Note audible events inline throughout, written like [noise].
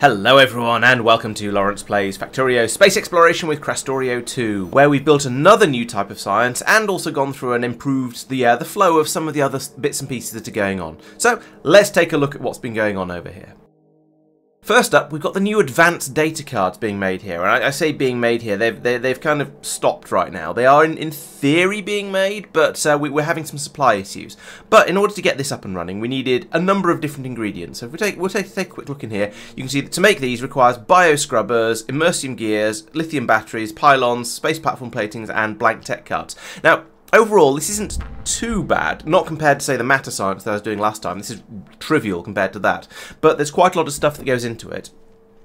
Hello everyone and welcome to Laurence Plays Factorio Space Exploration with Krastorio 2, where we've built another new type of science and also gone through and improved the, uh, the flow of some of the other bits and pieces that are going on. So let's take a look at what's been going on over here. First up, we've got the new advanced data cards being made here. And I, I say being made here, they've, they, have kind of stopped right now. They are in, in theory being made, but uh, we, are having some supply issues. But in order to get this up and running, we needed a number of different ingredients. So if we take, we'll take, take a quick look in here, you can see that to make these requires bioscrubbers, imersium gears, lithium batteries, pylons, space platform platings, and blank tech cards. Now, overall, this isn't too bad. Not compared to, say, the matter science that I was doing last time. This is trivial compared to that. But there's quite a lot of stuff that goes into it.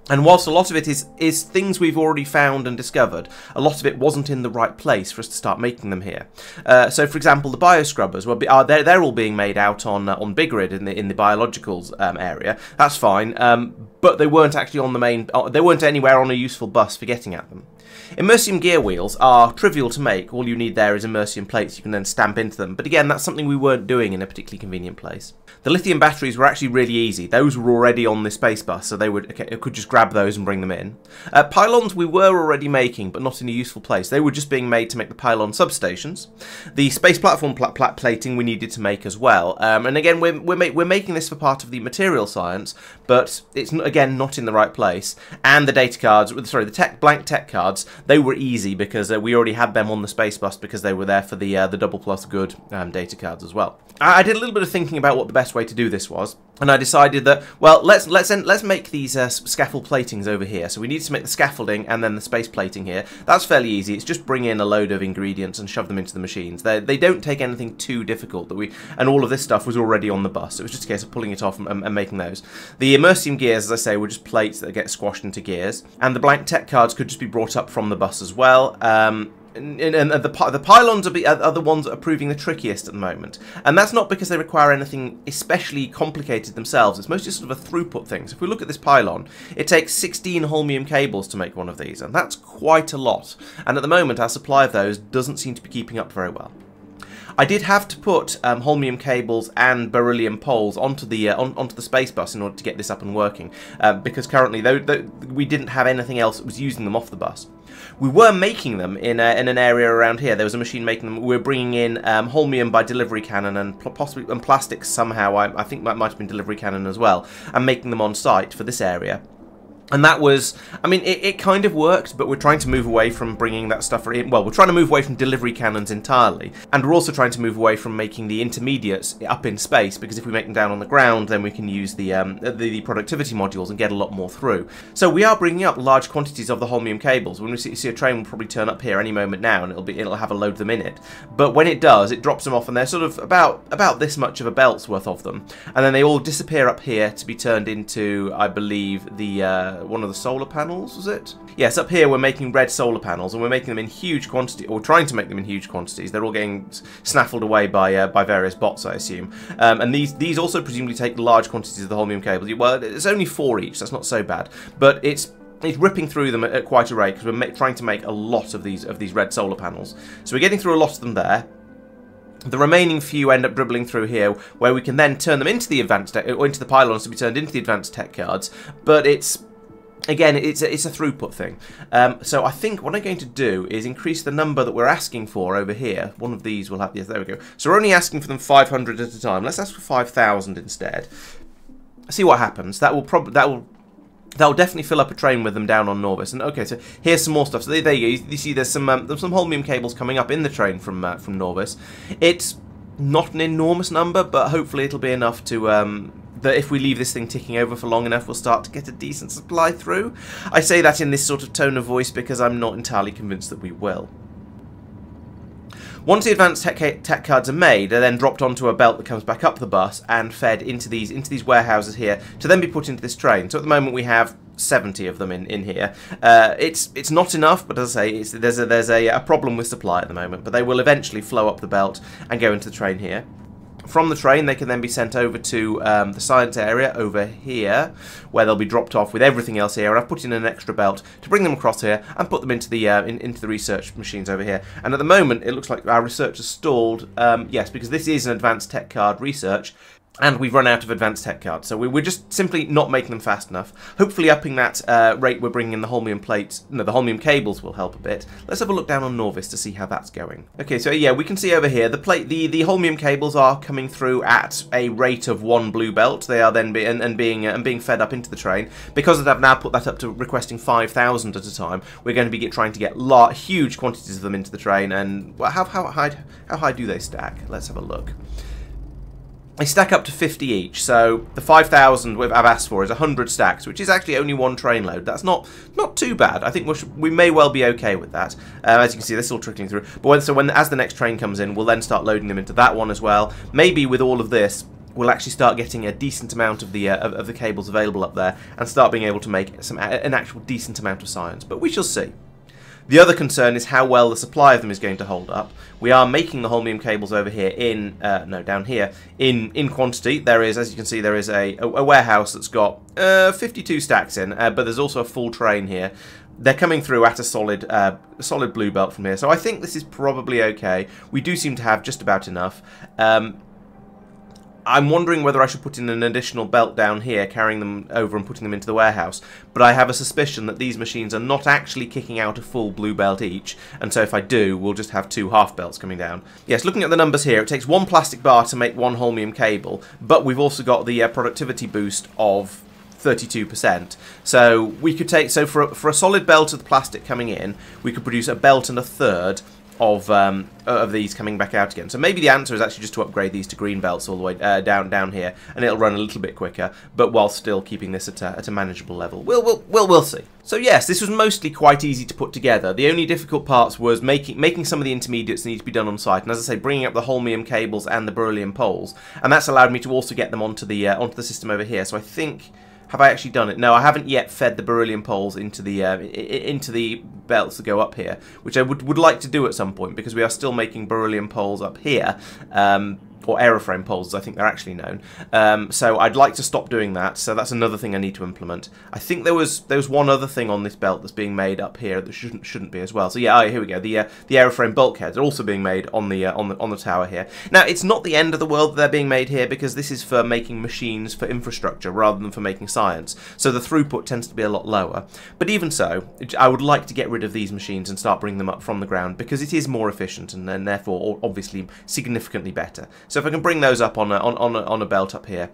And whilst a lot of it is, is things we've already found and discovered, a lot of it wasn't in the right place for us to start making them here. Uh, so, for example, the bioscrubbers, well, are, they're, they're all being made out on uh, on Bigrid in the in the biologicals um, area. That's fine, um, but they weren't actually on the main. Uh, they weren't anywhere on a useful bus for getting at them. Imersium gear wheels are trivial to make. All you need there is imersium plates you can then stamp into them. But again, that's something we weren't doing in a particularly convenient place. The lithium batteries were actually really easy. Those were already on the space bus, so they would okay, could just grab those and bring them in. Uh, pylons we were already making, but not in a useful place. They were just being made to make the pylon substations. The space platform pl pl plating we needed to make as well. Um, and again, we're, we're, ma we're making this for part of the material science, but it's, again, not in the right place. And the data cards, sorry, the tech blank tech cards, they were easy because uh, we already had them on the space bus because they were there for the uh, the double plus good um, data cards as well. I, I did a little bit of thinking about what the best way to do this was and I decided that well let's let's let's make these uh, scaffold platings over here. So we need to make the scaffolding and then the space plating here. That's fairly easy. It's just bring in a load of ingredients and shove them into the machines. They they don't take anything too difficult that we and all of this stuff was already on the bus. It was just a case of pulling it off and, and, and making those. The imersium gears as I say were just plates that get squashed into gears and the blank tech cards could just be brought up from the bus as well um, and, and, the, the pylons are, are, the ones that are proving the trickiest at the moment. And that's not because they require anything especially complicated themselves. It's mostly sort of a throughput thing. So if we look at this pylon, it takes 16 holmium cables to make one of these. And that's quite a lot. And at the moment, our supply of those doesn't seem to be keeping up very well. I did have to put um, holmium cables and beryllium poles onto the uh, on, onto the space bus in order to get this up and working, uh, because currently though, we didn't have anything else that was using them off the bus. We were making them in, a, in an area around here. There was a machine making them. We were bringing in um, holmium by delivery cannon and possibly and plastics somehow. I, I think that might have been delivery cannon as well, and making them on site for this area. And that was, I mean, it, it, kind of worked, but we're trying to move away from bringing that stuff in. Well, we're trying to move away from delivery cannons entirely. And we're also trying to move away from making the intermediates up in space, because if we make them down on the ground, then we can use the, um, the, the, productivity modules and get a lot more through. So we are bringing up large quantities of the holmium cables. When we see, see a train will probably turn up here any moment now, and it'll be it'll have a load of them in it. But when it does, it drops them off, and they're sort of about, about this much of a belt's worth of them. And then they all disappear up here to be turned into, I believe, the... Uh, one of the solar panels, was it? Yes, up here we're making red solar panels, and we're making them in huge quantity, or trying to make them in huge quantities. They're all getting snaffled away by uh, by various bots, I assume. Um, and these these also presumably take large quantities of the holmium cables. Well, it's only four each, that's not so bad. But it's it's ripping through them at, quite a rate because we're trying to make a lot of these of these red solar panels. So we're getting through a lot of them there. The remaining few end up dribbling through here, where we can then turn them into the advanced or into the pylons to be turned into the advanced tech cards. But it's again, it's a, it's a throughput thing. Um, so I think what I'm going to do is increase the number that we're asking for over here. One of these will have, yes, there we go. So we're only asking for them 500 at a time. Let's ask for 5,000 instead. See what happens. That will probably, that will That'll definitely fill up a train with them down on Nauvis. And okay, so here's some more stuff. So there you go. You see, there's some um, there's some holmium cables coming up in the train from uh, from Nauvis. It's not an enormous number, but hopefully it'll be enough to um, that if we leave this thing ticking over for long enough, we'll start to get a decent supply through. I say that in this sort of tone of voice because I'm not entirely convinced that we will. Once the advanced tech, tech, cards are made, they're then dropped onto a belt that comes back up the bus and fed into these into these warehouses here to then be put into this train. So at the moment we have 70 of them in, in here. Uh, it's it's not enough, but as I say, there's a, there's a, a problem with supply at the moment. But they will eventually flow up the belt and go into the train here. From the train, they can then be sent over to um, the science area over here, where they'll be dropped off with everything else here. And I've put in an extra belt to bring them across here and put them into the uh, in, into the research machines over here. And at the moment, it looks like our research has stalled. Um, yes, because this is an advanced tech card research. And we've run out of advanced tech cards. So we're just simply not making them fast enough. Hopefully upping that uh, rate we're bringing in the holmium plates, no, the holmium cables will help a bit. Let's have a look down on Nauvis to see how that's going. Okay, so yeah, we can see over here, the plate, the, the holmium cables are coming through at a rate of one blue belt. They are then be, and, and being uh, and being fed up into the train. Because I've now put that up to requesting 5,000 at a time, we're going to be get, trying to get large, huge quantities of them into the train. And well, how, how, high, how high do they stack? Let's have a look. They stack up to 50 each, so the 5,000 I've asked for is 100 stacks, which is actually only one train load. That's not not too bad. I think we, we may well be okay with that. Uh, as you can see, this is all trickling through. But when, so when as the next train comes in, we'll then start loading them into that one as well. Maybe with all of this, we'll actually start getting a decent amount of the uh, of, of, the cables available up there and start being able to make some an actual decent amount of science. But we shall see. The other concern is how well the supply of them is going to hold up. We are making the holmium cables over here in, uh, no, down here, in, in quantity. There is, as you can see, there is a, a, a warehouse that's got uh, 52 stacks in, uh, but there's also a full train here. They're coming through at a solid, uh, solid blue belt from here, so I think this is probably okay. We do seem to have just about enough. Um, I'm wondering whether I should put in an additional belt down here, carrying them over and putting them into the warehouse, but I have a suspicion that these machines are not actually kicking out a full blue belt each, and so if I do, we'll just have two half belts coming down. Yes, looking at the numbers here, it takes one plastic bar to make one holmium cable, but we've also got the uh, productivity boost of 32%. So we could take, so for a, for a solid belt of the plastic coming in, we could produce a belt and a third of um, of these coming back out again. So maybe the answer is actually just to upgrade these to green belts all the way uh, down down here, and it'll run a little bit quicker, but while still keeping this at a, at a manageable level. We'll, we'll, we'll, we'll see. So yes, this was mostly quite easy to put together. The only difficult parts was making making some of the intermediates need to be done on site, and as I say, bringing up the holmium cables and the beryllium poles, and that's allowed me to also get them onto the uh, onto the system over here. So I think have I actually done it? No, I haven't yet fed the beryllium poles into the uh, into the belts that go up here, which I would, would like to do at some point because we are still making beryllium poles up here. Um, or aeroframe poles, I think they're actually known. Um, so I'd like to stop doing that. So that's another thing I need to implement. I think there was there was one other thing on this belt that's being made up here that shouldn't shouldn't be as well. So yeah, oh, here we go. The uh, the aeroframe bulkheads are also being made on the uh, on the on the tower here. Now it's not the end of the world that they're being made here because this is for making machines for infrastructure rather than for making science. So the throughput tends to be a lot lower. But even so, I would like to get rid of these machines and start bringing them up from the ground because it is more efficient and, and therefore obviously significantly better. So if I can bring those up on a, on, on a, on a belt up here,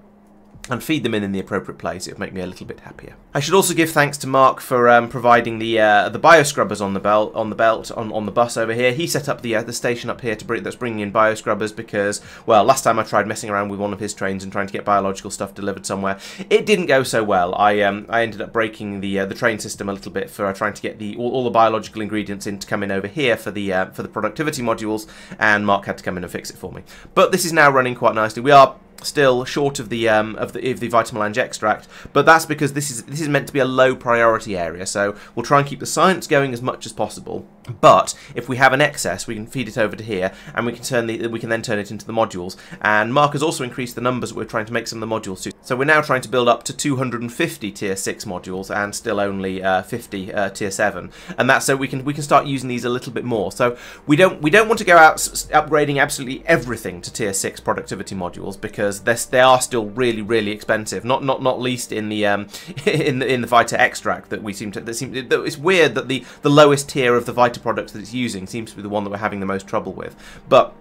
and feed them in in the appropriate place, it would make me a little bit happier. I should also give thanks to Marc for um, providing the uh, the bioscrubbers on the belt on the belt on, on the bus over here. He set up the uh, the station up here to bring that's bringing in bioscrubbers because well, last time I tried messing around with one of his trains and trying to get biological stuff delivered somewhere, it didn't go so well. I um I ended up breaking the uh, the train system a little bit for uh, trying to get the all, all, the biological ingredients in to come in over here for the uh, for the productivity modules, and Marc had to come in and fix it for me. But this is now running quite nicely. We are still short of the um, of the of the Vitamelange extract, but that's because this is this is meant to be a low priority area. So we'll try and keep the science going as much as possible. But if we have an excess, we can feed it over to here, and we can turn the we can then turn it into the modules. And Marc has also increased the numbers that we're trying to make some of the modules to. So we're now trying to build up to 250 tier six modules, and still only uh, 50 uh, tier seven. And that's so we can we can start using these a little bit more. So we don't we don't want to go out upgrading absolutely everything to tier six productivity modules because they are still really really expensive. Not not not least in the um, [laughs] in the in the Vita extract that we seem to that seem it's weird that the the lowest tier of the Vita products that it's using seems to be the one that we're having the most trouble with. But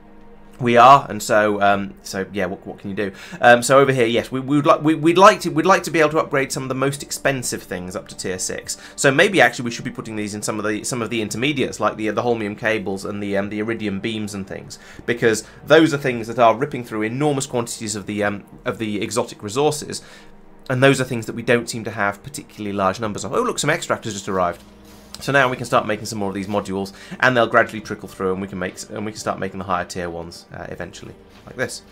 we are, and so um, so yeah. What, what, can you do? Um, so over here, yes, we, we would like we, would like to we'd like to be able to upgrade some of the most expensive things up to tier six. So maybe actually we should be putting these in some of the some of the intermediates, like the the holmium cables and the um, the iridium beams and things, because those are things that are ripping through enormous quantities of the um, of the exotic resources, and those are things that we don't seem to have particularly large numbers of. Oh, look, some extractors just arrived. So now we can start making some more of these modules, and they'll gradually trickle through, and we can make and we can start making the higher tier ones uh, eventually, like this.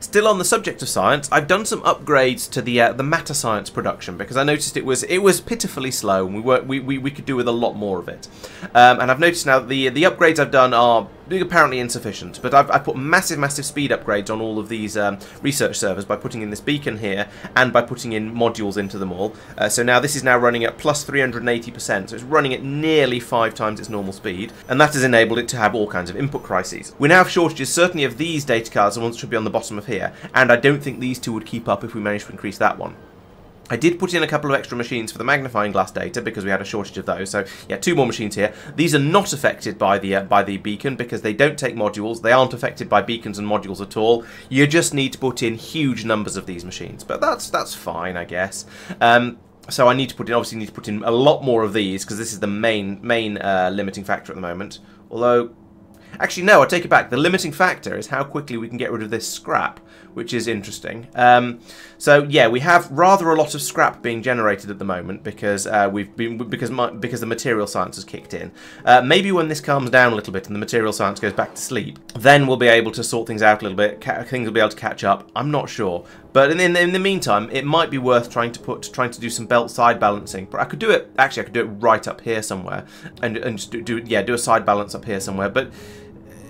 Still on the subject of science, I've done some upgrades to the uh, the matter science production because I noticed it was it was pitifully slow, and we were we, we, we could do with a lot more of it. Um, and I've noticed now that the the upgrades I've done are apparently insufficient. But I've, I've, put massive, massive speed upgrades on all of these um, research servers by putting in this beacon here and by putting in modules into them all. Uh, so now this is now running at plus 380%, so it's running at nearly five times its normal speed, and that has enabled it to have all kinds of input crises. We now have shortages certainly of these data cards, the ones that should be on the bottom of here, and I don't think these two would keep up if we managed to increase that one. I did put in a couple of extra machines for the magnifying glass data because we had a shortage of those. So yeah, two more machines here. These are not affected by the uh, by the beacon because they don't take modules. They aren't affected by beacons and modules at all. You just need to put in huge numbers of these machines, but that's that's fine, I guess. Um, so I need to put in obviously need to put in a lot more of these because this is the main main uh, limiting factor at the moment. Although Actually, no, I take it back. The limiting factor is how quickly we can get rid of this scrap, which is interesting. Um, so yeah, we have rather a lot of scrap being generated at the moment because uh, we've been because my, because the material science has kicked in. Uh, maybe when this calms down a little bit and the material science goes back to sleep, then we'll be able to sort things out a little bit. things will be able to catch up. I'm not sure, but in, in, in, the meantime, it might be worth trying to put trying to do some belt side balancing. But I could do it actually. I could do it right up here somewhere, and and just do, do yeah do a side balance up here somewhere, but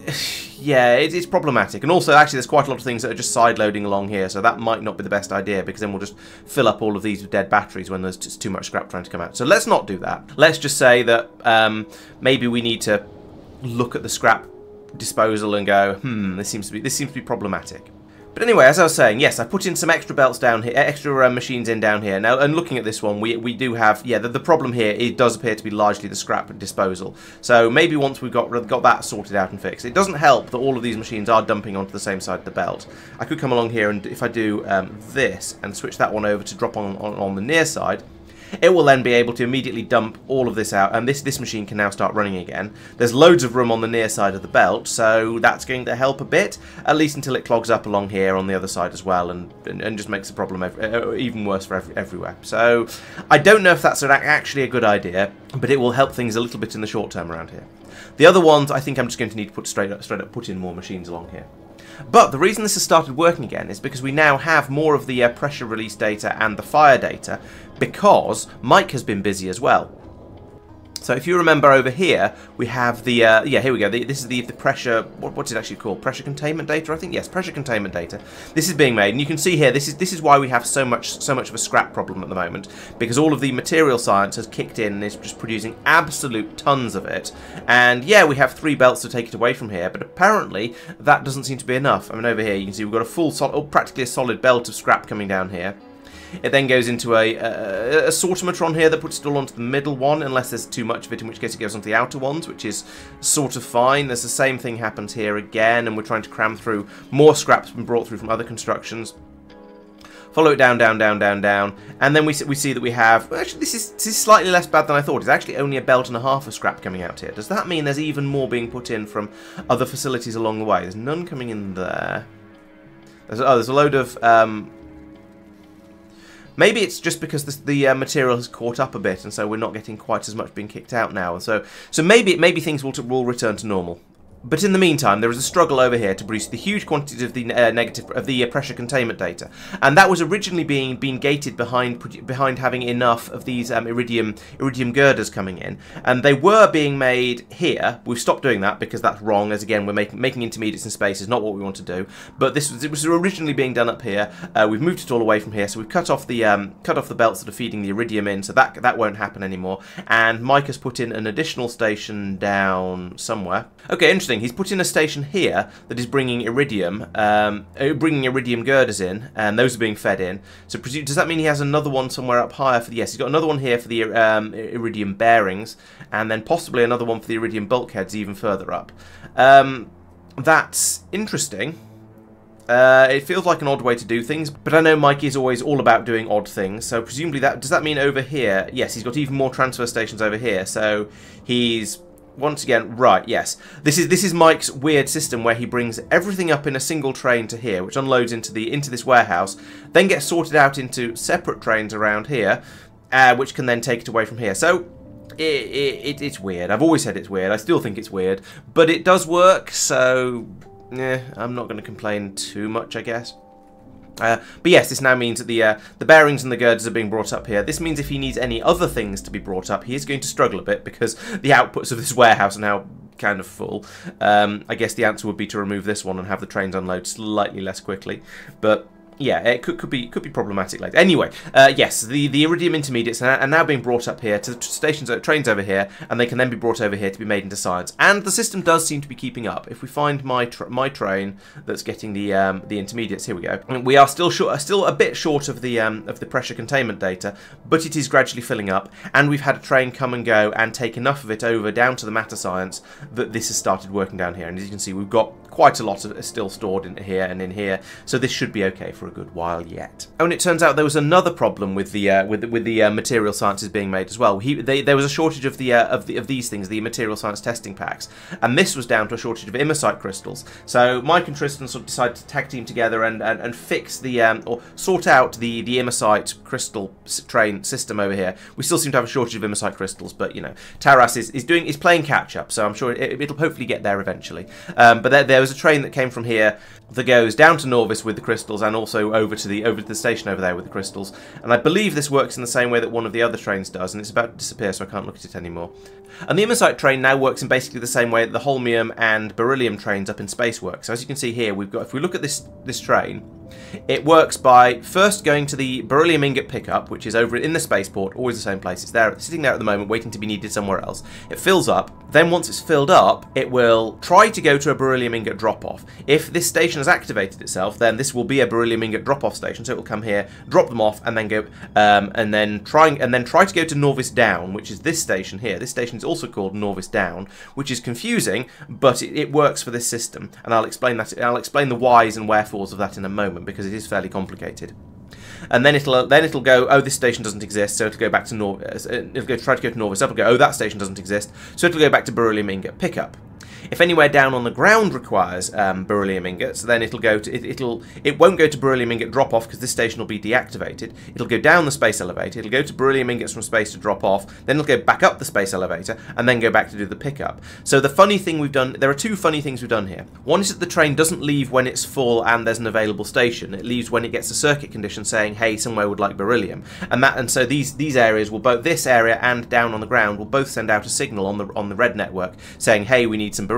[sighs] yeah, it, it's problematic. And also, actually, there's quite a lot of things that are just side-loading along here, so that might not be the best idea, because then we'll just fill up all of these with dead batteries when there's just too much scrap trying to come out. So let's not do that. Let's just say that um, maybe we need to look at the scrap disposal and go, hmm, this seems to be this seems to be problematic. But anyway, as I was saying, yes, I put in some extra belts down here, extra uh, machines in down here. Now, and looking at this one, we, we do have, yeah, the, the problem here, it does appear to be largely the scrap disposal. So maybe once we've got, got that sorted out and fixed, it doesn't help that all of these machines are dumping onto the same side of the belt. I could come along here and if I do um, this and switch that one over to drop on, on, on the near side, it will then be able to immediately dump all of this out, and this, this machine can now start running again. There's loads of room on the near side of the belt, so that's going to help a bit, at least until it clogs up along here on the other side as well, and, and, and just makes the problem even worse for every, everywhere. So I don't know if that's actually a good idea, but it will help things a little bit in the short term around here. The other ones, I think I'm just going to need to put straight up, straight up put in more machines along here. But the reason this has started working again is because we now have more of the uh, pressure release data and the fire data because Mike has been busy as well. So if you remember over here, we have the, uh, yeah, here we go. The, this is the, the pressure, what, what's it actually called? Pressure containment data, I think? Yes, pressure containment data. This is being made, and you can see here, this is this is why we have so much so much of a scrap problem at the moment, because all of the material science has kicked in and is just producing absolute tons of it. And yeah, we have three belts to take it away from here, but apparently that doesn't seem to be enough. I mean, over here, you can see we've got a full, solid, oh, practically a solid belt of scrap coming down here. It then goes into a, a, a sortimetron here that puts it all onto the middle one, unless there's too much of it, in which case it goes onto the outer ones, which is sort of fine. There's the same thing happens here again, and we're trying to cram through more scraps been brought through from other constructions follow it down, down, down, down, down, and then we see, we see that we have, actually this is, this is slightly less bad than I thought, it's actually only a belt and a half of scrap coming out here. Does that mean there's even more being put in from other facilities along the way? There's none coming in there. There's, oh, there's a load of um, Maybe it's just because the, the uh, material has caught up a bit, and so we're not getting quite as much being kicked out now. And so, so maybe maybe things will, will return to normal. But in the meantime, there is a struggle over here to produce the huge quantities of the uh, negative of the uh, pressure containment data, and that was originally being being gated behind behind having enough of these um, iridium iridium girders coming in, and they were being made here. We've stopped doing that because that's wrong, as again we're making making intermediates in space is not what we want to do. But this was it was originally being done up here. Uh, we've moved it all away from here, so we've cut off the um, cut off the belts that are feeding the iridium in, so that that won't happen anymore. And Mike has put in an additional station down somewhere. Okay, interesting interesting. He's put in a station here that is bringing iridium, um, uh, bringing iridium girders in, and those are being fed in. So does that mean he has another one somewhere up higher for the? Yes, he's got another one here for the um, iridium bearings, and then possibly another one for the iridium bulkheads even further up. Um, that's interesting. Uh, it feels like an odd way to do things, but I know Mike is always all about doing odd things, so presumably that, does that mean over here, yes, he's got even more transfer stations over here, so he's once again, right, yes. This is this is Mike's weird system where he brings everything up in a single train to here, which unloads into the into this warehouse, then gets sorted out into separate trains around here, uh, which can then take it away from here. So it, it, it's weird. I've always said it's weird. I still think it's weird, but it does work. So, yeah, I'm not going to complain too much, I guess. Uh, but yes, this now means that the uh, the bearings and the girders are being brought up here. This means if he needs any other things to be brought up, he is going to struggle a bit because the outputs of this warehouse are now kind of full. Um, I guess the answer would be to remove this one and have the trains unload slightly less quickly. But yeah, it could, could be could be problematic later. Anyway, uh, yes, the, the Iridium intermediates are now being brought up here to the stations, uh, trains over here, and they can then be brought over here to be made into science. And the system does seem to be keeping up. If we find my my train that's getting the um, the intermediates, here we go. We are still short, still a bit short of the um, of the pressure containment data, but it is gradually filling up. And we've had a train come and go and take enough of it over down to the matter science that this has started working down here. And as you can see, we've got quite a lot of it still stored in here and in here, so this should be okay for a good while yet. Oh, and it turns out there was another problem with the uh, with with the uh, material sciences being made as well. He, they, there was a shortage of the uh, of the of these things, the material science testing packs, and this was down to a shortage of imersite crystals. So Mike and Tristan sort of decided to tag team together and and, and fix the um, or sort out the the imersite crystal train system over here. We still seem to have a shortage of imersite crystals, but you know Taras is, is doing is playing catch up, so I'm sure it, will hopefully get there eventually. Um, but there, there was a train that came from here that goes down to Nauvis with the crystals and also over to the over to the station over there with the crystals. And I believe this works in the same way that one of the other trains does, and it's about to disappear, so I can't look at it anymore. And the Imersite train now works in basically the same way that the Holmium and Beryllium trains up in space work. So as you can see here, we've got if we look at this this train, it works by first going to the beryllium ingot pickup, which is over in the spaceport, always the same place. It's there, sitting there at the moment, waiting to be needed somewhere else. It fills up. Then once it's filled up, it will try to go to a beryllium ingot drop-off. If this station has activated itself, then this will be a beryllium ingot drop-off station. So it will come here, drop them off, and then go, um, and then trying, and then try to go to Nauvis Down, which is this station here. This station is also called Nauvis Down, which is confusing, but it, it works for this system, and I'll explain that. I'll explain the whys and wherefores of that in a moment because it is fairly complicated. And then it'll then it'll go, oh, this station doesn't exist, so it'll go back to Nauvis. Uh, it'll go try to go to Nauvis. It'll go, oh, that station doesn't exist, so it'll go back to beryllium ingot pickup. If anywhere down on the ground requires um, beryllium ingots, then it'll go to it, will it won't go to beryllium ingot drop off because this station will be deactivated. It'll go down the space elevator. It'll go to beryllium ingots from space to drop off. Then it'll go back up the space elevator and then go back to do the pickup. So the funny thing we've done, there are two funny things we've done here. One is that the train doesn't leave when it's full and there's an available station. It leaves when it gets a circuit condition saying, hey, somewhere would like beryllium. And that and so these these areas will both this area and down on the ground will both send out a signal on the on the red network saying, hey, we need some beryllium,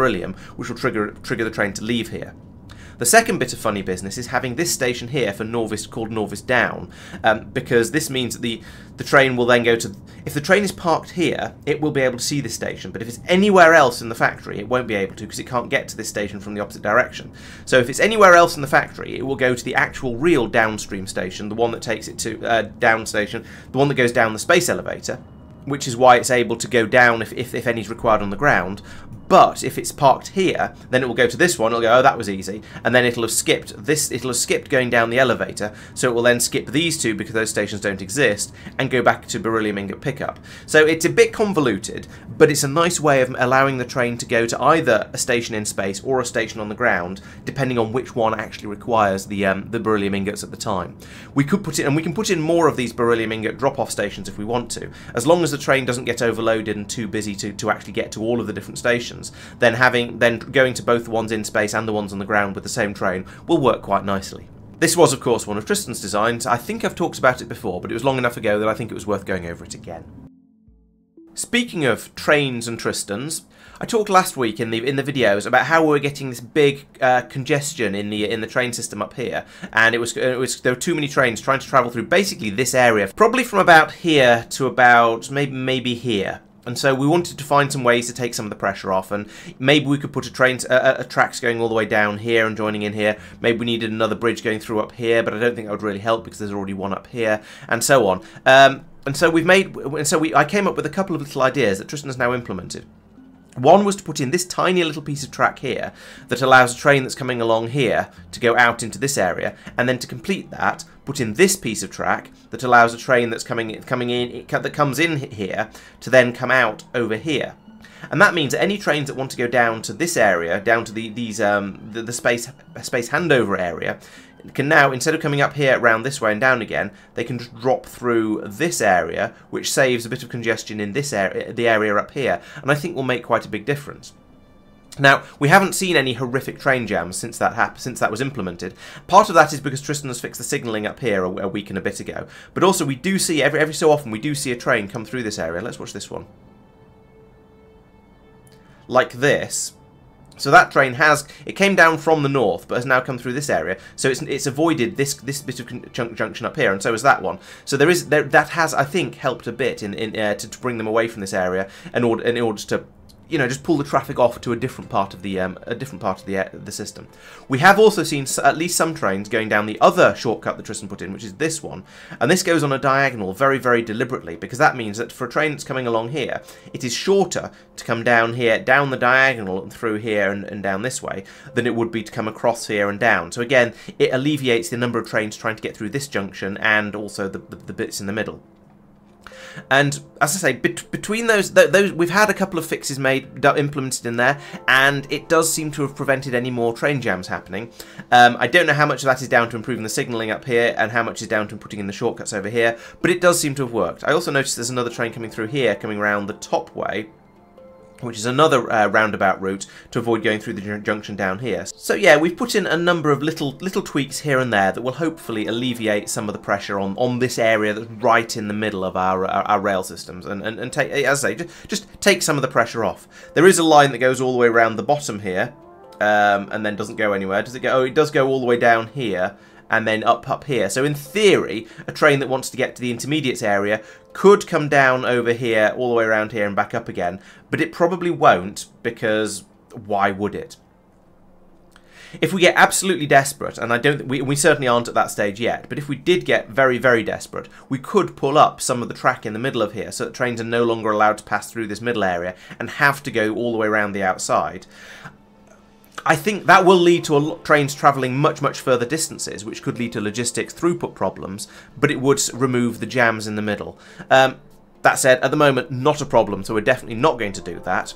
which will trigger, trigger the train to leave here. The second bit of funny business is having this station here for Nauvis called Nauvis Down, um, because this means that the the train will then go to. If the train is parked here, it will be able to see this station, but if it's anywhere else in the factory, it won't be able to because it can't get to this station from the opposite direction. So if it's anywhere else in the factory, it will go to the actual real downstream station, the one that takes it to uh, down station, the one that goes down the space elevator which is why it's able to go down if, if, if any is required on the ground. But if it's parked here, then it will go to this one. It'll go, oh, that was easy, and then it'll have skipped this. It'll have skipped going down the elevator, so it will then skip these two because those stations don't exist, and go back to beryllium ingot pickup. So it's a bit convoluted, but it's a nice way of allowing the train to go to either a station in space or a station on the ground, depending on which one actually requires the um, the beryllium ingots at the time. We could put it, and we can put in more of these beryllium ingot drop-off stations if we want to, as long as the train doesn't get overloaded and too busy to, to actually get to all of the different stations then having then going to both the ones in space and the ones on the ground with the same train will work quite nicely. This was, of course, one of Tristan's designs. I think I've talked about it before, but it was long enough ago that I think it was worth going over it again. Speaking of trains and Tristans, I talked last week in the in the videos about how we were getting this big uh, congestion in the in the train system up here, and it was it was there were too many trains trying to travel through basically this area, probably from about here to about maybe maybe here. And so we wanted to find some ways to take some of the pressure off, and maybe we could put a train, a, a, tracks going all the way down here and joining in here. Maybe we needed another bridge going through up here, but I don't think that would really help because there's already one up here, and so on. Um, and so we've made, and so we, I came up with a couple of little ideas that Tristan has now implemented. One was to put in this tiny little piece of track here that allows a train that's coming along here to go out into this area, and then to complete that, put in this piece of track that allows a train that's coming coming in that comes in here to then come out over here. And that means that any trains that want to go down to this area, down to the these um, the, the space space handover area, can now, instead of coming up here round this way and down again, they can drop through this area, which saves a bit of congestion in this area, the area up here, and I think will make quite a big difference. Now, we haven't seen any horrific train jams since that since that was implemented. Part of that is because Tristan has fixed the signalling up here a, a week and a bit ago. But also we do see, every, every so often, we do see a train come through this area. Let's watch this one. like this, so that train has it came down from the north, but has now come through this area. So it's it's avoided this this bit of junction up here, and so is that one. So there is there, that has I think helped a bit in in uh, to, to bring them away from this area, in order in order to you know, just pull the traffic off to a different part of the um, a different part of the uh, the system. We have also seen at least some trains going down the other shortcut that Tristan put in, which is this one, and this goes on a diagonal very, very deliberately because that means that for a train that's coming along here, it is shorter to come down here, down the diagonal and through here and, and down this way than it would be to come across here and down. So again, it alleviates the number of trains trying to get through this junction and also the, the, the bits in the middle. And as I say, bet between those, th those, we've had a couple of fixes made, implemented in there, and it does seem to have prevented any more train jams happening. Um, I don't know how much of that is down to improving the signalling up here, and how much is down to putting in the shortcuts over here, but it does seem to have worked. I also noticed there's another train coming through here, coming around the top way, which is another uh, roundabout route to avoid going through the junction down here. So yeah, we've put in a number of little little tweaks here and there that will hopefully alleviate some of the pressure on, on this area that's right in the middle of our, our, our rail systems and, and, and take, as I say, just, just take some of the pressure off. There is a line that goes all the way around the bottom here um, and then doesn't go anywhere. Does it go? Oh, it does go all the way down here and then up up here. So in theory, a train that wants to get to the intermediates area could come down over here, all the way around here and back up again, but it probably won't because why would it? If we get absolutely desperate, and I don't, we, we certainly aren't at that stage yet, but if we did get very, very desperate, we could pull up some of the track in the middle of here so that trains are no longer allowed to pass through this middle area and have to go all the way around the outside. I think that will lead to trains travelling much, much further distances, which could lead to logistics throughput problems, but it would remove the jams in the middle. Um, that said, at the moment, not a problem, so we're definitely not going to do that.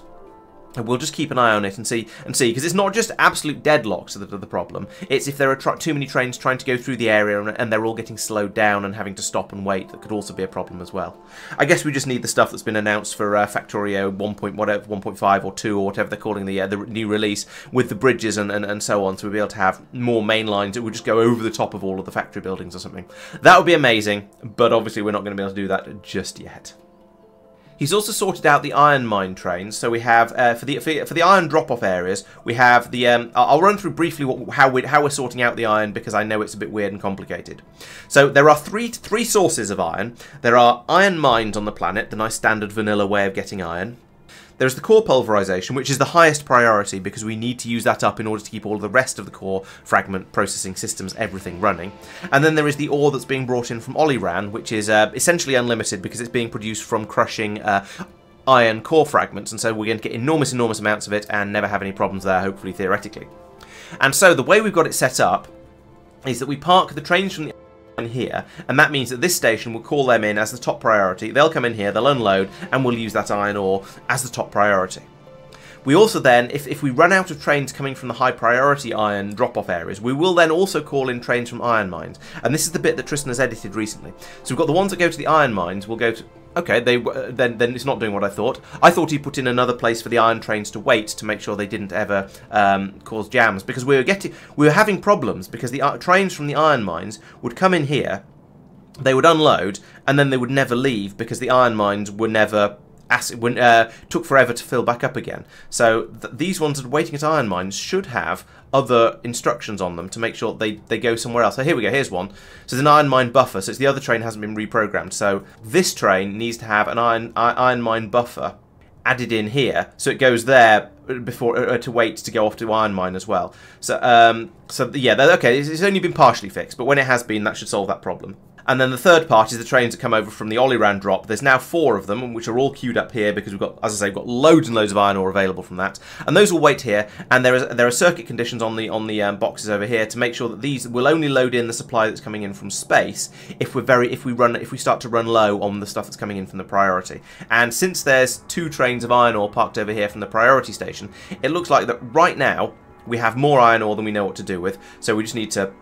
And we'll just keep an eye on it and see, and see, because it's not just absolute deadlocks that are the problem. It's if there are too many trains trying to go through the area and, and, they're all getting slowed down and having to stop and wait. That could also be a problem as well. I guess we just need the stuff that's been announced for uh, Factorio 1. whatever 1.5 or 2 or whatever they're calling the uh, the new release with the bridges and, and, and so on. So we'll be able to have more main lines that would just go over the top of all of the factory buildings or something. That would be amazing, but obviously we're not going to be able to do that just yet. He's also sorted out the iron mine trains. So we have uh, for the for, the iron drop-off areas, we have the. Um, I'll run through briefly what, how we how we're sorting out the iron because I know it's a bit weird and complicated. So there are three three sources of iron. There are iron mines on the planet, the nice standard vanilla way of getting iron. There's the core pulverization, which is the highest priority because we need to use that up in order to keep all the rest of the core fragment processing systems, everything running. And then there is the ore that's being brought in from Oliran, which is uh, essentially unlimited because it's being produced from crushing uh, iron core fragments, and so we're going to get enormous, enormous amounts of it and never have any problems there, hopefully, theoretically. And so the way we've got it set up is that we park the trains from the here, and that means that this station will call them in as the top priority. They'll come in here, they'll unload, and we'll use that iron ore as the top priority. We also then, if, if we run out of trains coming from the high priority iron drop-off areas, we will then also call in trains from iron mines. And this is the bit that Tristan has edited recently. So we've got the ones that go to the iron mines, We'll go to Okay, they uh, then then it's not doing what I thought. I thought he put in another place for the iron trains to wait to make sure they didn't ever um, cause jams because we were getting we were having problems because the uh, trains from the iron mines would come in here, they would unload, and then they would never leave because the iron mines were never acid uh, took forever to fill back up again. So th these ones that are waiting at iron mines should have other instructions on them to make sure they, they go somewhere else. So here we go, here's one. So it's an iron mine buffer, so it's the other train hasn't been reprogrammed. So this train needs to have an iron, iron mine buffer added in here, so it goes there before uh, to wait to go off to iron mine as well. So um, so yeah, okay, it's only been partially fixed, but when it has been, that should solve that problem. And then the third part is the trains that come over from the Oliran drop. There's now four of them, which are all queued up here because we've got, as I say, we've got loads and loads of iron ore available from that. And those will wait here. And there is there are circuit conditions on the on the um, boxes over here to make sure that these will only load in the supply that's coming in from space if we're very if we run if we start to run low on the stuff that's coming in from the priority. And since there's two trains of iron ore parked over here from the priority station, it looks like that right now we have more iron ore than we know what to do with. So we just need to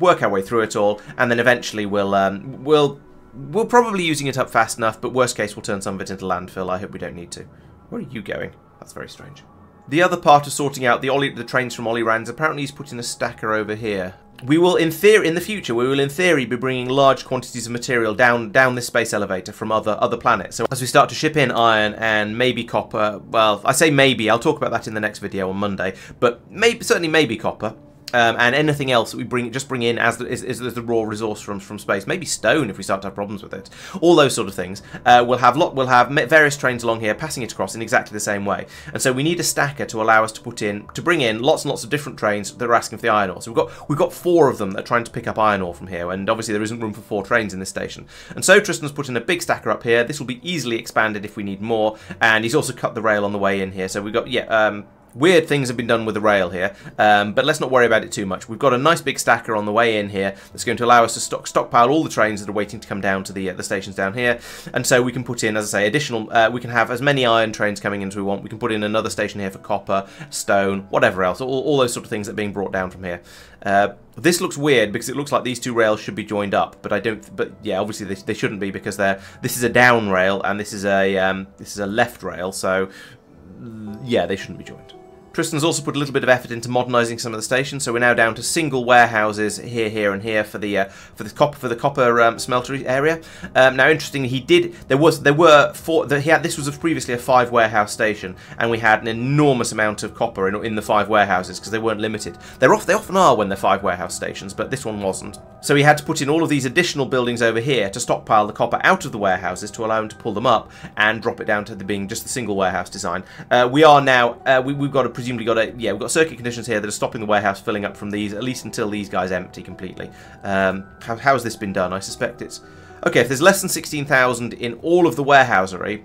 work our way through it all, and then eventually we'll um, we'll we'll probably using it up fast enough. But worst case, we'll turn some of it into landfill. I hope we don't need to. Where are you going? That's very strange. The other part of sorting out the the trains from Oliran's, apparently he's putting a stacker over here. we will in theory in the future we will in theory be bringing large quantities of material down down this space elevator from other other planets so as we start to ship in iron and maybe copper well i say maybe i'll talk about that in the next video on monday but maybe certainly maybe copper um, and anything else that we bring just bring in as the, is, the raw resource from from space. Maybe stone if we start to have problems with it. All those sort of things. Uh, we'll have lot. We'll have various trains along here passing it across in exactly the same way. And so we need a stacker to allow us to put in to bring in lots and lots of different trains that are asking for the iron ore. So we've got we've got four of them that are trying to pick up iron ore from here. And obviously there isn't room for four trains in this station. And so Tristan's put in a big stacker up here. This will be easily expanded if we need more. And he's also cut the rail on the way in here. So we've got yeah. Um, Weird things have been done with the rail here, um, but let's not worry about it too much. We've got a nice big stacker on the way in here that's going to allow us to stock, stockpile all the trains that are waiting to come down to the uh, the stations down here, and so we can put in, as I say, additional. Uh, we can have as many iron trains coming in as we want. We can put in another station here for copper, stone, whatever else, all, all those sort of things that are being brought down from here. Uh, this looks weird because it looks like these two rails should be joined up, but I don't. But yeah, obviously they, they shouldn't be because they're. This is a down rail and this is a um, this is a left rail, so yeah, they shouldn't be joined. Tristan's also put a little bit of effort into modernising some of the stations, so we're now down to single warehouses here, here, and here for the uh, for the copper for the copper um, smelter area. Um, now, interestingly, he did there was there were four. The, he had this was previously a five warehouse station, and we had an enormous amount of copper in, in the five warehouses because they weren't limited. They're off. They often are when they're five warehouse stations, but this one wasn't. So he had to put in all of these additional buildings over here to stockpile the copper out of the warehouses to allow him to pull them up and drop it down to the being just the single warehouse design. Uh, we are now uh, we, we've got a presumably got a yeah we've got circuit conditions here that are stopping the warehouse filling up from these at least until these guys empty completely. Um, how, how has this been done? I suspect it's okay. If there's less than sixteen thousand in all of the warehousery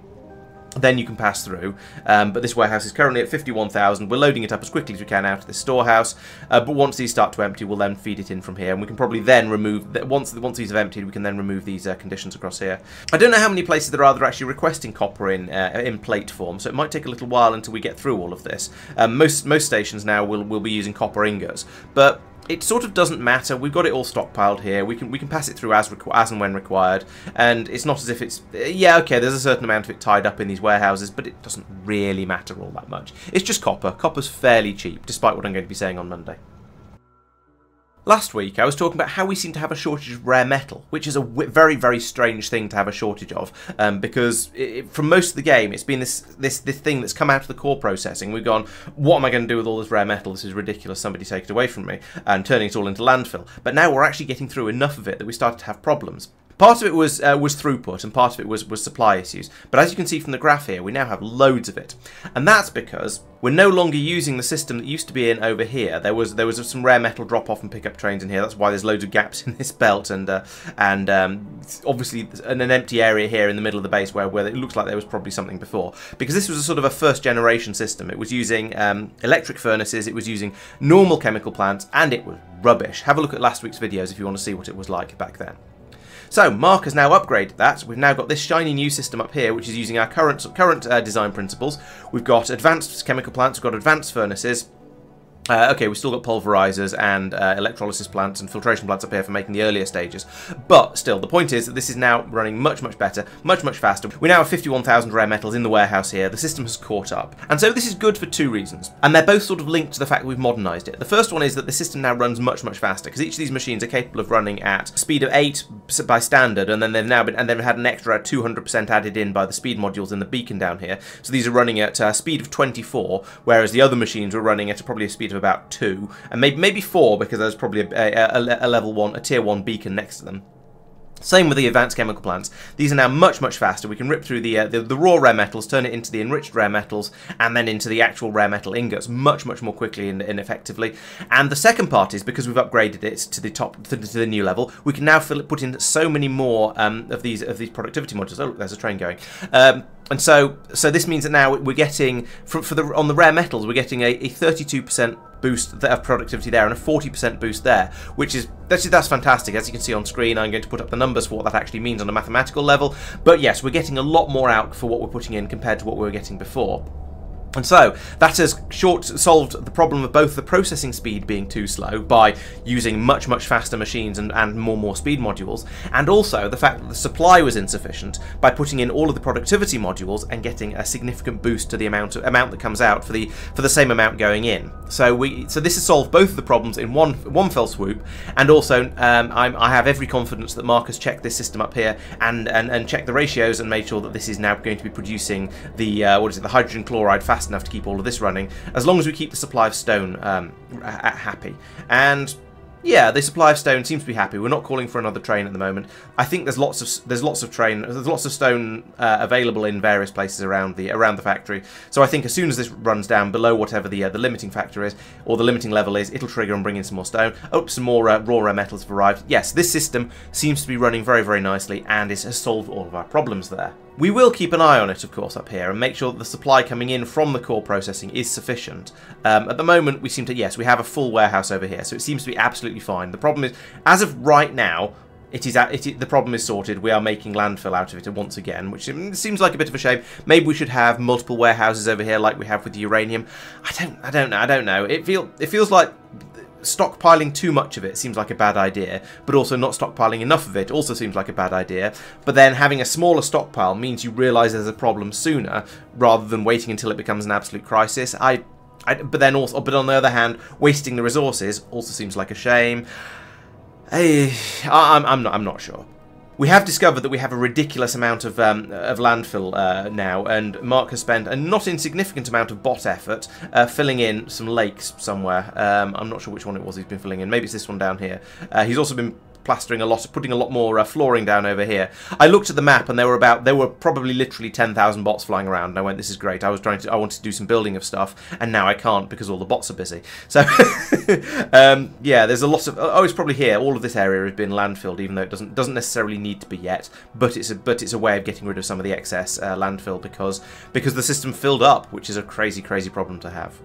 then you can pass through. Um, but this warehouse is currently at 51,000. We're loading it up as quickly as we can out of this storehouse. Uh, but once these start to empty, we'll then feed it in from here. And we can probably then remove, once once these have emptied, we can then remove these uh, conditions across here. I don't know how many places there are that are actually requesting copper in uh, in plate form, so it might take a little while until we get through all of this. Um, most most stations now will, will be using copper ingots. But it sort of doesn't matter. We've got it all stockpiled here. We can we can pass it through as as and when required, and it's not as if it's yeah okay. There's a certain amount of it tied up in these warehouses, but it doesn't really matter all that much. It's just copper. Copper's fairly cheap, despite what I'm going to be saying on Monday. Last week I was talking about how we seem to have a shortage of rare metal, which is a very, very strange thing to have a shortage of, um, because it, from most of the game it's been this, this this thing that's come out of the core processing. We've gone, what am I going to do with all this rare metal? This is ridiculous. Somebody take it away from me, and turning it all into landfill. But now we're actually getting through enough of it that we started to have problems. Part of it was uh, was throughput, and part of it was, was supply issues. But as you can see from the graph here, we now have loads of it, and that's because we're no longer using the system that used to be in over here. There was there was some rare metal drop off and pick up trains in here. That's why there's loads of gaps in this belt, and uh, and um, obviously an, an, empty area here in the middle of the base where where it looks like there was probably something before. Because this was a sort of a first generation system. It was using um, electric furnaces, it was using normal chemical plants, and it was rubbish. Have a look at last week's videos if you want to see what it was like back then. So Marc has now upgraded that. We've now got this shiny new system up here, which is using our current current uh, design principles. We've got advanced chemical plants, we've got advanced furnaces, uh, okay, we've still got pulverizers and uh, electrolysis plants and filtration plants up here for making the earlier stages. But still, the point is that this is now running much, much better, much, much faster. We now have 51,000 rare metals in the warehouse here. The system has caught up. And so this is good for two reasons. And they're both sort of linked to the fact that we've modernized it. The first one is that the system now runs much, much faster because each of these machines are capable of running at speed of 8 by standard and then they've now been, and they've had an extra 200% added in by the speed modules in the beacon down here. So these are running at a uh, speed of 24, whereas the other machines were running at probably a speed of about 2, and maybe maybe 4 because there's probably a, a, a level 1, a tier 1 beacon next to them. Same with the advanced chemical plants. These are now much, much faster. We can rip through the, uh, the, the raw rare metals, turn it into the enriched rare metals, and then into the actual rare metal ingots much, much more quickly and, and effectively. And the second part is because we've upgraded it to the top to, to the new level, we can now fill, put in so many more um, of these of these productivity modules. Oh, look, there's a train going. Um, and so, so this means that now we're getting for, for the on the rare metals, we're getting a 32% boost of productivity there and a 40% boost there, which is that's, that's fantastic. As you can see on screen, I'm going to put up the numbers for what that actually means on a mathematical level. But yes, we're getting a lot more out for what we're putting in compared to what we were getting before. And so that has short solved the problem of both the processing speed being too slow by using much much faster machines and, and more more speed modules, and also the fact that the supply was insufficient by putting in all of the productivity modules and getting a significant boost to the amount of, amount that comes out for the for the same amount going in. So we so this has solved both of the problems in one one fell swoop, and also um, i have every confidence that Marc has checked this system up here and, and and checked the ratios and made sure that this is now going to be producing the uh, what is it the hydrogen chloride fast enough to keep all of this running, as long as we keep the supply of stone um, happy. And yeah, the supply of stone seems to be happy. We're not calling for another train at the moment. I think there's lots of there's lots of train there's lots of stone uh, available in various places around the around the factory. So I think as soon as this runs down below whatever the uh, the limiting factor is or the limiting level is, it'll trigger and bring in some more stone. Oh, some more uh, raw rare metals have arrived. Yes, this system seems to be running very very nicely and it has solved all of our problems there. We will keep an eye on it, of course, up here and make sure that the supply coming in from the core processing is sufficient. Um, at the moment, we seem to, yes, we have a full warehouse over here, so it seems to be absolutely fine. The problem is, as of right now, it is, it is, the problem is sorted. We are making landfill out of it once again, which seems like a bit of a shame. Maybe we should have multiple warehouses over here, like we have with the uranium. I don't, I don't know. I don't know. It feel, it feels like stockpiling too much of it seems like a bad idea, but also not stockpiling enough of it also seems like a bad idea. But then having a smaller stockpile means you realise there's a problem sooner, rather than waiting until it becomes an absolute crisis. I, I, but then also, but on the other hand, wasting the resources also seems like a shame. Eh, I, I'm, I'm not, I'm not sure. We have discovered that we have a ridiculous amount of, um, of landfill uh, now, and Marc has spent a not insignificant amount of bot effort uh, filling in some lakes somewhere. Um, I'm not sure which one it was he's been filling in. Maybe it's this one down here. Uh, he's also been plastering a lot, putting a lot more uh, flooring down over here. I looked at the map and there were about, there were probably literally 10,000 bots flying around and I went, this is great. I was trying to, I wanted to do some building of stuff and now I can't because all the bots are busy. So, [laughs] um, yeah, there's a lot of, oh, it's probably here. All of this area has been landfilled even though it doesn't, doesn't necessarily need to be yet, but it's a, but it's a way of getting rid of some of the excess uh, landfill because, because the system filled up, which is a crazy, crazy problem to have.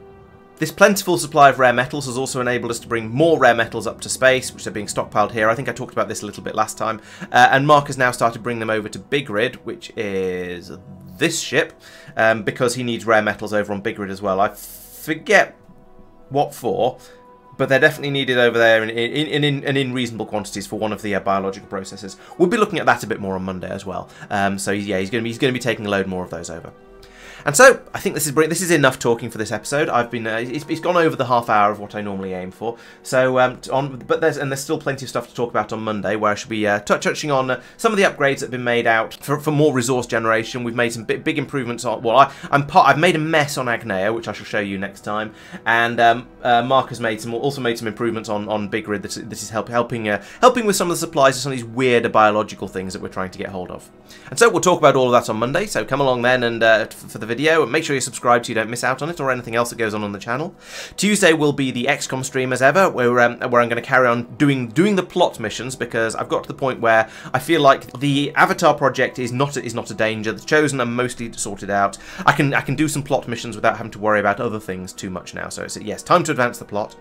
This plentiful supply of rare metals has also enabled us to bring more rare metals up to space, which are being stockpiled here. I think I talked about this a little bit last time. Uh, and Marc has now started bringing them over to Big Bigrid, which is this ship, um, because he needs rare metals over on Big Bigrid as well. I forget what for, but they're definitely needed over there in, in, in, in, in reasonable quantities for one of the uh, biological processes. We'll be looking at that a bit more on Monday as well. Um, so yeah, he's going to be taking a load more of those over. And so, I think this is this is enough talking for this episode. I've been uh, it's, it's gone over the half hour of what I normally aim for. So um, on, but there's and there's still plenty of stuff to talk about on Monday, where I should be uh, touching on uh, some of the upgrades that have been made out for, for more resource generation. We've made some big, big improvements on. Well, I, I'm part. I've made a mess on Agnea, which I shall show you next time. And um, uh, Marc has made some also made some improvements on on Bigrid. This, this is help, helping uh, helping with some of the supplies of some of these weirder biological things that we're trying to get hold of. And so we'll talk about all of that on Monday. So come along then and uh, for the video and make sure you subscribe so you don't miss out on it or anything else that goes on on the channel. Tuesday will be the XCOM stream as ever, where, um, where I'm going to carry on doing doing the plot missions because I've got to the point where I feel like the Avatar project is not is not a danger. The Chosen are mostly sorted out. I can I can do some plot missions without having to worry about other things too much now. So it's yes, time to advance the plot.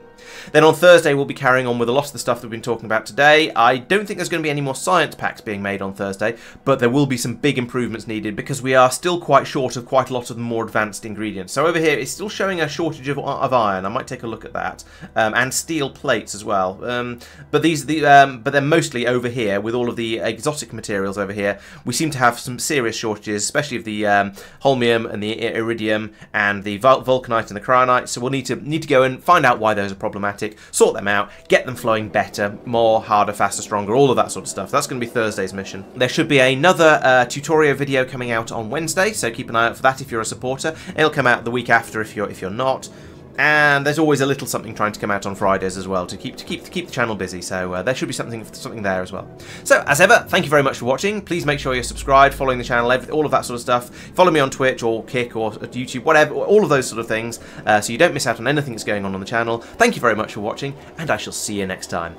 Then on Thursday, we'll be carrying on with a lot of the stuff that we've been talking about today. I don't think there's going to be any more science packs being made on Thursday, but there will be some big improvements needed because we are still quite short of quite a lot of the more advanced ingredients. So over here, it's still showing a shortage of, of iron. I might take a look at that. Um, and steel plates as well. Um, but these, the, um, but they're mostly over here with all of the exotic materials over here. We seem to have some serious shortages, especially of the um, holmium and the iridium and the vulcanite and the cryonite. So we'll need to need to go and find out why those are problematic, sort them out, get them flowing better, more, harder, faster, stronger, all of that sort of stuff. That's going to be Thursday's mission. There should be another uh, tutorial video coming out on Wednesday, so keep an eye out for that if you're a supporter. It'll come out the week after if you're if you're not. And there's always a little something trying to come out on Fridays as well to keep to keep to keep the channel busy. So uh, there should be something something there as well. So as ever, thank you very much for watching. Please make sure you're subscribed, following the channel, every, all of that sort of stuff. Follow me on Twitch or Kick or YouTube, whatever, all of those sort of things, uh, so you don't miss out on anything that's going on on the channel. Thank you very much for watching, and I shall see you next time.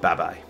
Bye bye.